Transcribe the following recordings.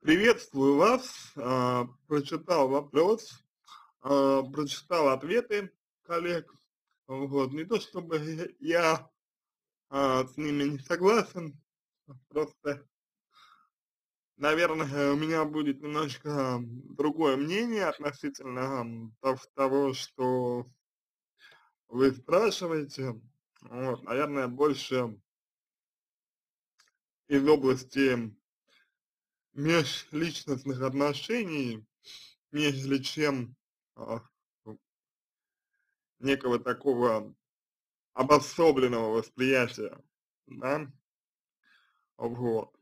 Приветствую вас. А, прочитал вопрос, а, прочитал ответы коллег. Вот. Не то чтобы я а, с ними не согласен, просто, наверное, у меня будет немножко другое мнение относительно того, что вы спрашиваете. Вот. Наверное, больше из области межличностных отношений, нежели чем а, некого такого обособленного восприятия, да, вот.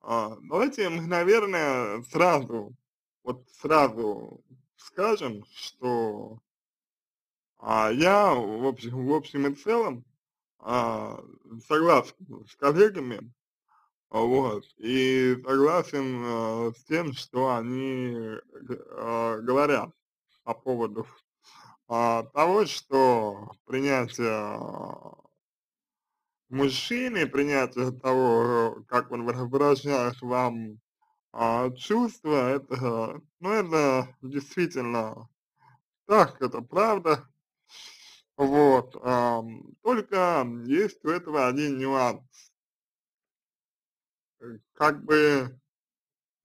А, давайте мы, наверное, сразу, вот сразу скажем, что а, я в общем, в общем и целом а, согласен с коллегами, вот. И согласен э, с тем, что они э, говорят по поводу э, того, что принятие мужчины, принятие того, как он выражает вам э, чувства, это, ну, это действительно так, это правда. Вот. Э, только есть у этого один нюанс как бы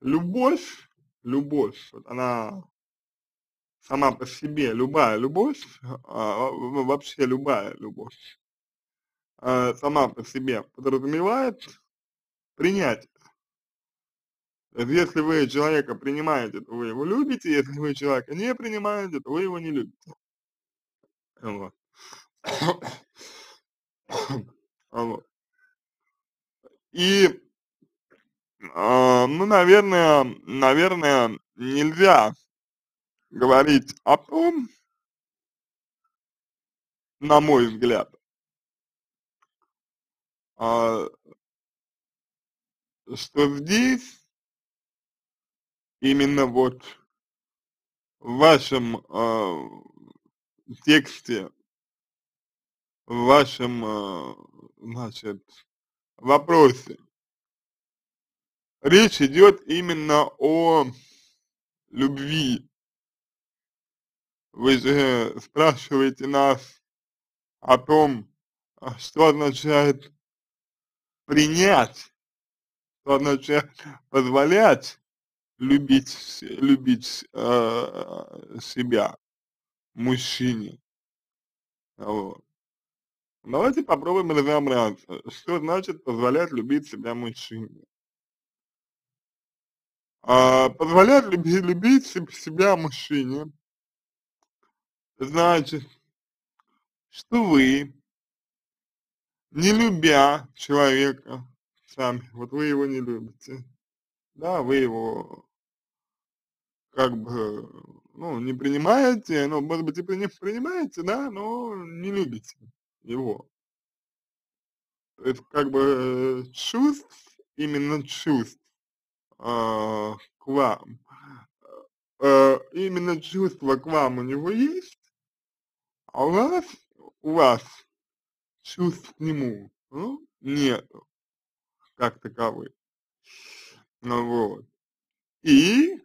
любовь, любовь, вот она сама по себе, любая любовь, а, вообще любая любовь, а, сама по себе подразумевает принятие. Если вы человека принимаете, то вы его любите, если вы человека не принимаете, то вы его не любите. Вот. вот. И а, ну, наверное, наверное, нельзя говорить о том, на мой взгляд, а, что здесь именно вот в вашем а, тексте, в вашем, а, значит, вопросе речь идет именно о любви. Вы же спрашиваете нас о том, а что означает принять, что означает позволять любить, любить э, себя мужчине. Вот. Давайте попробуем разобраться, что значит позволять любить себя мужчине а, позволять любить, любить себя мужчине, значит, что вы, не любя человека сами, вот вы его не любите, да, вы его как бы, ну, не принимаете, ну, может быть, и принимаете, да, но не любите его. То есть, как бы, чувств, именно чувств, а, к вам, э, именно чувство к вам у него есть, а у вас, у вас чувств к нему ну, нету, как таковых. Ну вот. И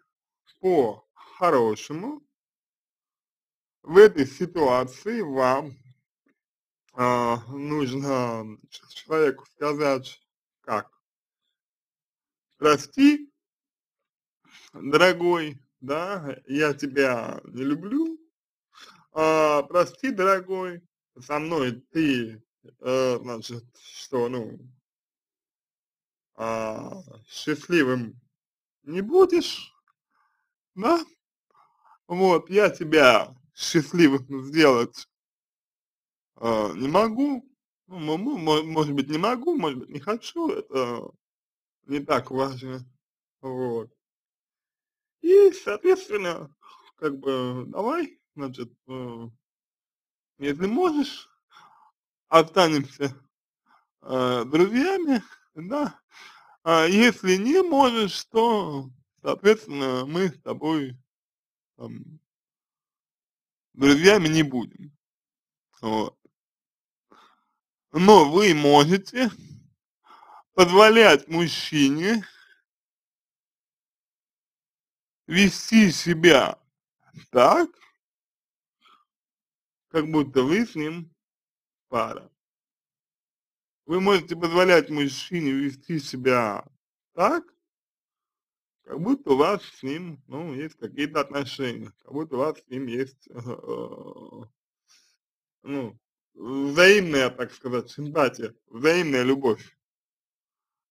по-хорошему в этой ситуации вам э, нужно человеку сказать, как, прости, дорогой, да, я тебя не люблю, а, прости, дорогой, со мной ты, э, значит, что, ну, а, счастливым не будешь, да, вот, я тебя счастливым сделать э, не могу, ну, может быть, не могу, может быть, не хочу, это не так важно, вот. И, соответственно, как бы, давай, значит, э, если можешь, останемся э, друзьями, да, а если не можешь, то, соответственно, мы с тобой там, друзьями не будем, вот. Но вы можете позволять мужчине вести себя так, как будто вы с ним пара. Вы можете позволять мужчине вести себя так, как будто у вас с ним, ну, есть какие-то отношения, как будто у вас с ним есть, э, ну, взаимная, так сказать, симпатия, взаимная любовь.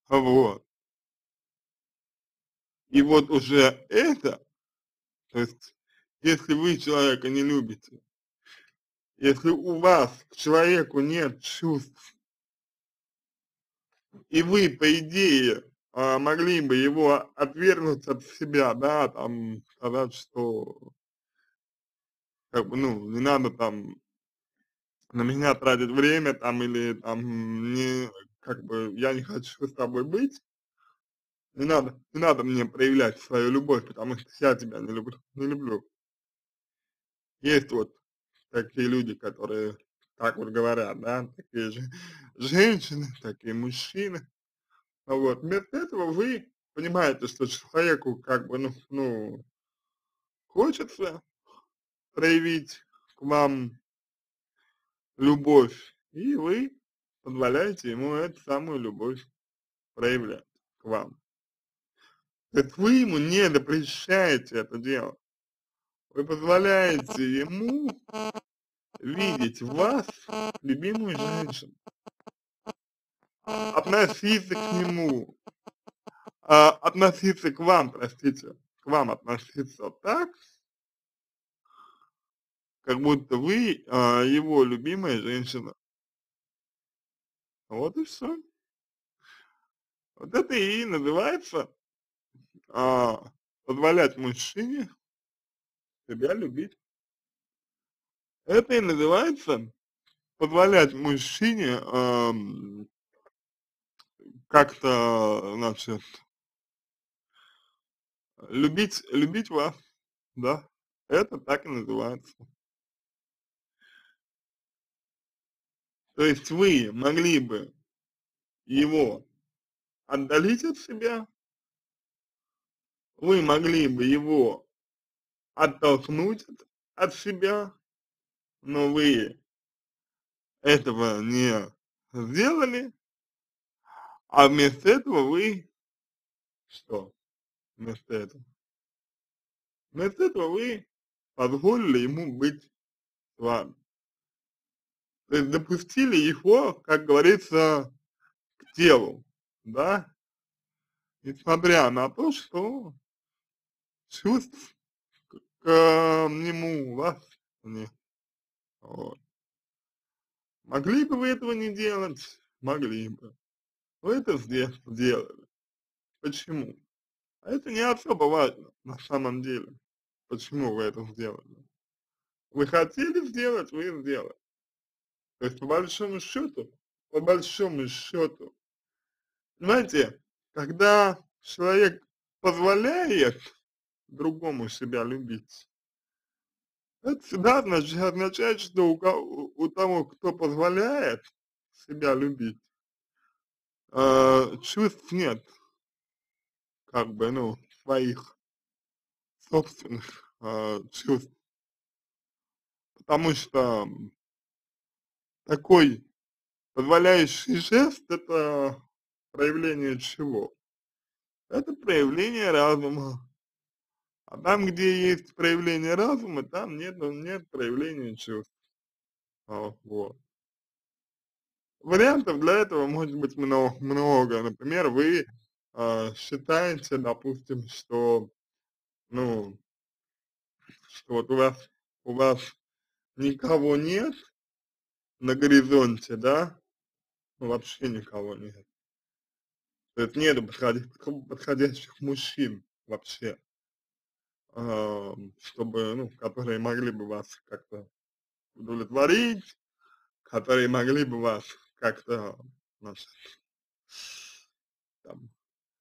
Вот. И вот уже это, то есть, если вы человека не любите, если у вас к человеку нет чувств, и вы, по идее, а, могли бы его отвергнуть от себя, да, там, сказать, что, как бы, ну, не надо там на меня тратить время, там, или там, не, как бы, я не хочу с тобой быть, не надо, не надо мне проявлять свою любовь, потому что я тебя не люблю, не люблю. Есть вот такие люди, которые так вот говорят, да, такие же женщины, такие мужчины. Вот, вместо этого вы понимаете, что человеку как бы, ну, ну хочется проявить к вам любовь, и вы позволяете ему эту самую любовь проявлять к вам. То есть вы ему не запрещаете это делать. Вы позволяете ему видеть вас любимую женщину, относиться к нему, а, относиться к вам, простите, к вам относиться так, как будто вы а, его любимая женщина. Вот и все. Вот это и называется а, позволять мужчине себя любить. Это и называется позволять мужчине э, как-то, значит, любить, любить вас, да, это так и называется. То есть вы могли бы его отдалить от себя, вы могли бы его оттолкнуть от себя, но вы этого не сделали, а вместо этого вы что? Вместо этого? Вместо этого вы позволили ему быть с вами. То есть допустили его, как говорится, к телу, да? Несмотря на то, что чувств к нему у вас нет. Вот. Могли бы вы этого не делать? Могли бы. Вы это сделали. Почему? А это не особо важно на самом деле. Почему вы это сделали? Вы хотели сделать, вы сделали. То есть по большому счету, по большому счету, знаете, когда человек позволяет другому себя любить, это всегда означает, что у, у того, кто позволяет себя любить, э, чувств нет, как бы, ну, своих собственных э, чувств. Потому что такой позволяющий жест – это проявление чего? Это проявление разума. А там, где есть проявление разума, там нет, нет проявления чувств. А, вот. Вариантов для этого может быть много. много. Например, вы э, считаете, допустим, что, ну, что вот у вас, у вас никого нет на горизонте, да, вообще никого нет. То есть нет подходящих мужчин вообще чтобы, ну, которые могли бы вас как-то удовлетворить, которые могли бы вас как-то, значит, там,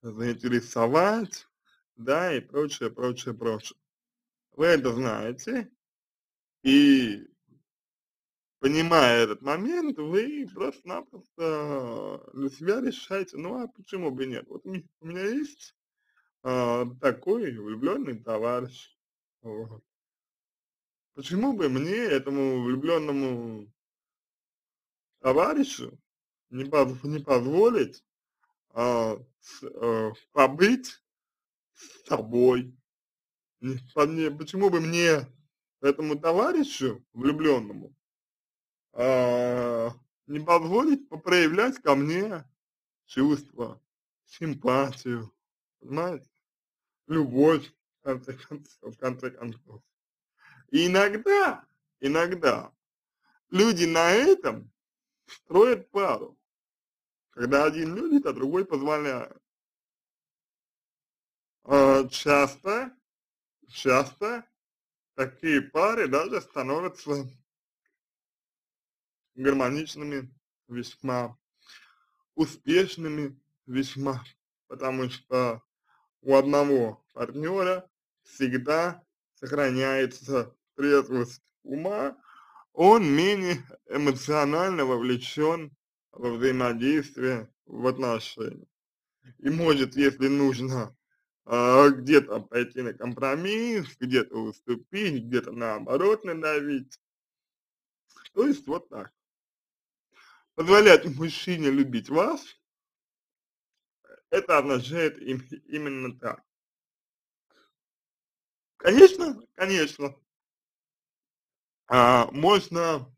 заинтересовать, да, и прочее, прочее, прочее. Вы это знаете, и понимая этот момент, вы просто-напросто для себя решаете, ну а почему бы нет? Вот у меня есть а, такой влюбленный товарищ. Вот. Почему бы мне, этому влюбленному товарищу, не, поз не позволить а, с, а, побыть с собой? Не, по мне, почему бы мне, этому товарищу влюбленному, а, не позволить проявлять ко мне чувства, симпатию, понимаете, любовь, в конце концов, в конце концов. И иногда, иногда люди на этом строят пару, когда один любит, а другой позволяет. А, часто, часто такие пары даже становятся гармоничными весьма, успешными весьма, потому что у одного партнера всегда сохраняется трезвость ума, он менее эмоционально вовлечен во взаимодействие в отношениях. И может, если нужно э, где-то пойти на компромисс, где-то уступить, где-то наоборот надавить. То есть вот так. Позволять мужчине любить вас, это означает им, именно так. Конечно, конечно, а, можно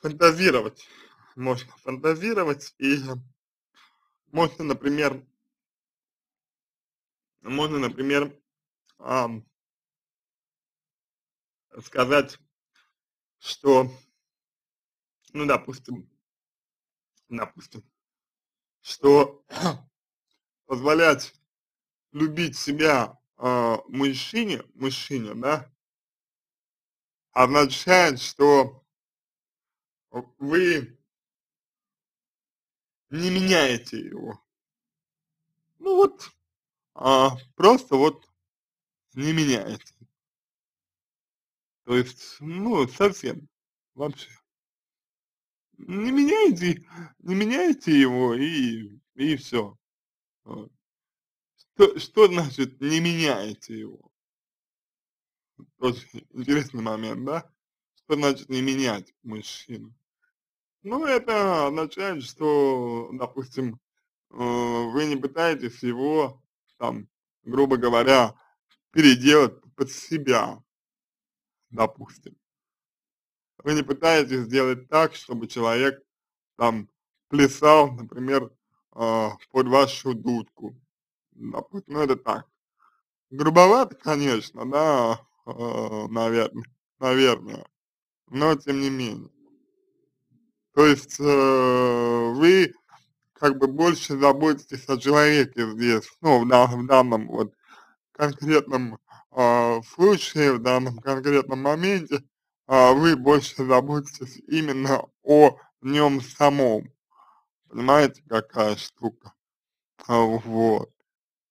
фантазировать, можно фантазировать и можно, например, можно, например, а, сказать, что, ну, допустим, допустим, что позволять любить себя э, мужчине, мужчине, да, означает, что вы не меняете его. Ну вот, а, просто вот не меняете. То есть, ну, совсем, вообще. Не меняйте, не меняйте его и, и все. Что, что значит не меняете его? Очень интересный момент, да? Что значит не менять мужчину? Ну, это означает, что, допустим, э, вы не пытаетесь его, там, грубо говоря, переделать под себя, допустим. Вы не пытаетесь сделать так, чтобы человек там плясал, например, э, под вашу дудку. Допустим, ну это так. Грубовато, конечно, да, э, наверное, наверное, но тем не менее. То есть э, вы как бы больше заботитесь о человеке здесь, ну, в, в данном вот конкретном э, случае, в данном конкретном моменте, э, вы больше заботитесь именно о нем самом. Понимаете, какая штука? А, вот.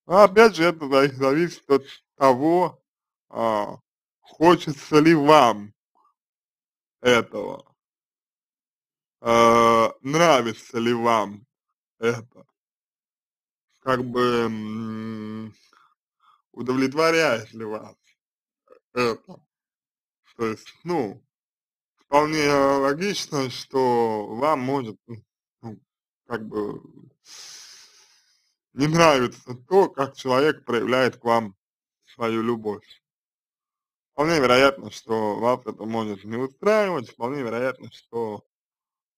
А опять же, это зависит от того, а, хочется ли вам этого, а, нравится ли вам это, как бы удовлетворяет ли вас это. То есть, ну, вполне логично, что вам может, ну, как бы не нравится то, как человек проявляет к вам свою любовь. Вполне вероятно, что вас это может не устраивать, вполне вероятно, что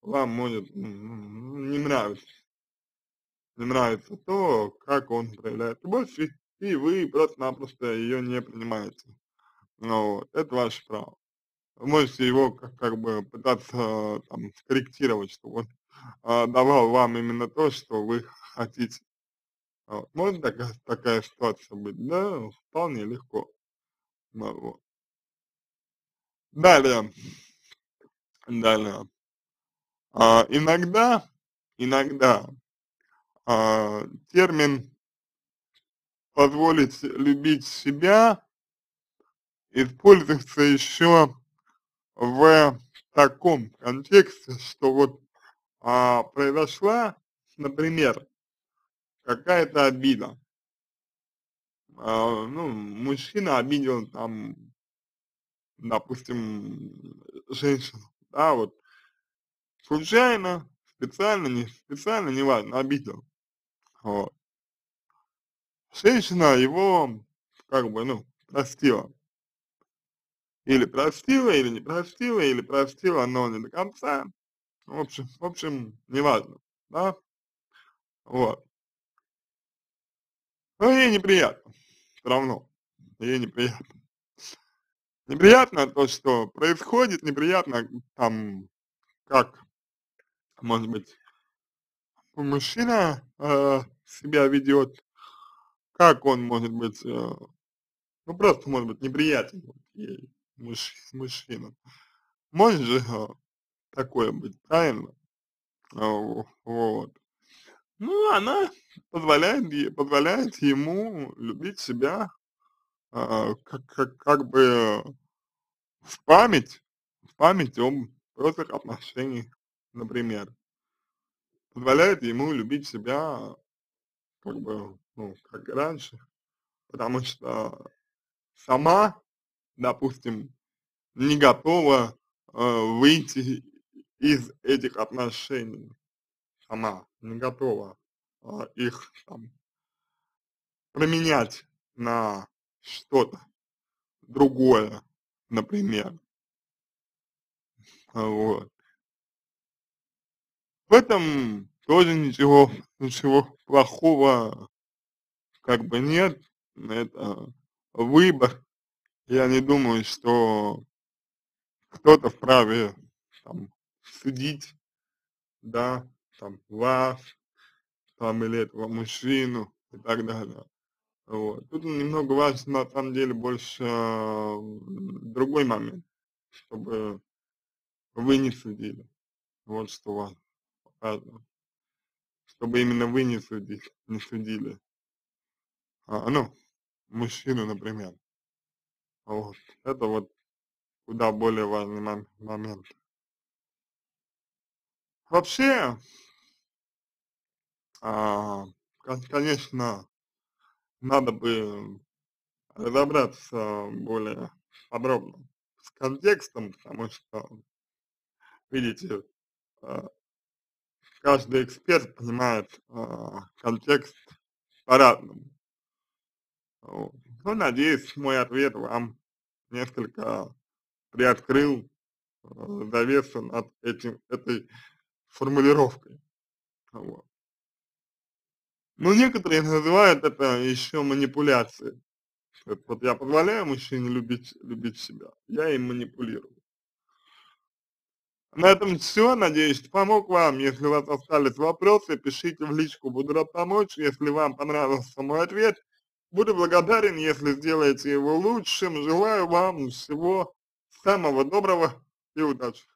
вам может не нравиться, не нравится то, как он проявляет любовь, и, и вы просто-напросто ее не принимаете. Ну, это ваше право. Вы можете его как, как бы пытаться там скорректировать, чтобы он а, давал вам именно то, что вы хотите. Вот. Может такая, такая ситуация быть? Да, вполне легко. Ну, вот. Далее, далее. А, иногда, иногда а, термин позволить любить себя используется еще в таком контексте, что вот а, произошла, например, какая-то обида, а, ну, мужчина обидел там, допустим, женщину, да, вот, случайно, специально, не специально, неважно, обидел, вот. Женщина его, как бы, ну, простила. Или простила, или не простила, или простила, но не до конца. В общем, в общем, неважно, да, вот. Но ей неприятно, все равно, ей неприятно. Неприятно то, что происходит, неприятно там, как, может быть, мужчина э, себя ведет, как он может быть, э, ну просто может быть неприятен ей, муж, мужчина. Может же э, такое быть, правильно? Вот. Ну, она позволяет, позволяет ему любить себя, а, как, как, как бы в память, в память об прошлых отношениях, например. Позволяет ему любить себя, как бы, ну, как раньше, потому что сама, допустим, не готова э, выйти из этих отношений, сама не готова а, их там променять на что-то другое, например. А, Вот. В этом тоже ничего, ничего плохого как бы нет. Это выбор. Я не думаю, что кто-то вправе там судить, да, там вас, там или этого мужчину и так далее. Вот. Тут немного важно на самом деле больше а, другой момент, чтобы вы не судили. Вот что важно, важно. Чтобы именно вы не судили, не судили. А, ну, мужчину, например. Вот. Это вот куда более важный мом- момент. Вообще, а, кон- конечно, надо бы разобраться более подробно с контекстом, потому что, видите, а, каждый эксперт понимает а, контекст по-разному. Вот. Ну, надеюсь, мой ответ вам несколько приоткрыл э, завесу над этим, этой формулировкой. Вот. Но некоторые называют это еще манипуляцией. Вот я позволяю мужчине любить, любить себя, я им манипулирую. На этом все. Надеюсь, помог вам. Если у вас остались вопросы, пишите в личку, буду рад помочь. Если вам понравился мой ответ, буду благодарен, если сделаете его лучшим. Желаю вам всего самого доброго и удачи.